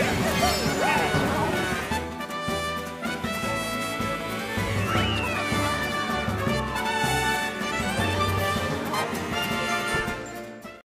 Yeah.